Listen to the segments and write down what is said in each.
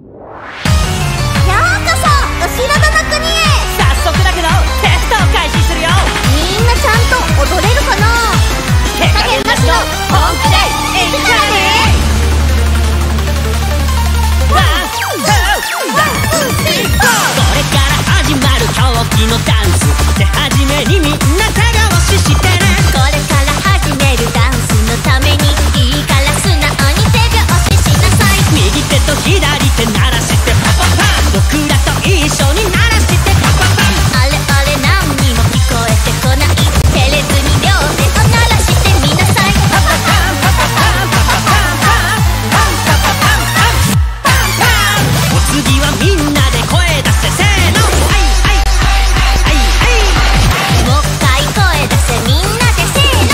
you 左手鳴らして僕らと一緒にらしてあれあれ何にも聞こえてこない。照れずに両手を鳴らしてみなさい。お次はみんなで声出せーの。もう一回声出みんなでせーの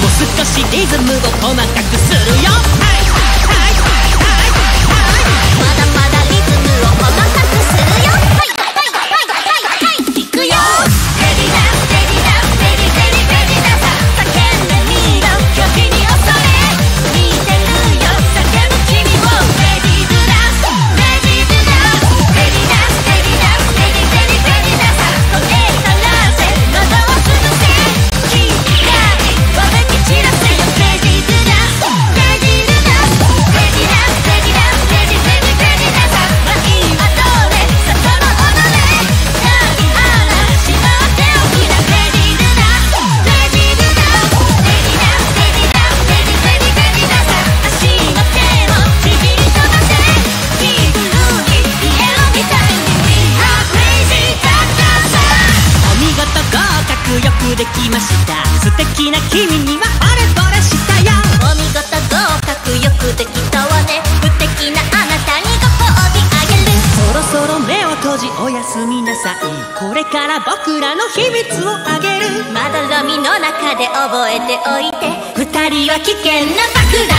もう少しリズムを細かく四六できました。素敵な君には惚レ惚レしたよ。お見事合格よくできたわね。不敵なあなたにご褒美あげる。そろそろ目を閉じおやすみなさい。これから僕らの秘密をあげる。まどろみの中で覚えておいて。二人は危険な爆弾。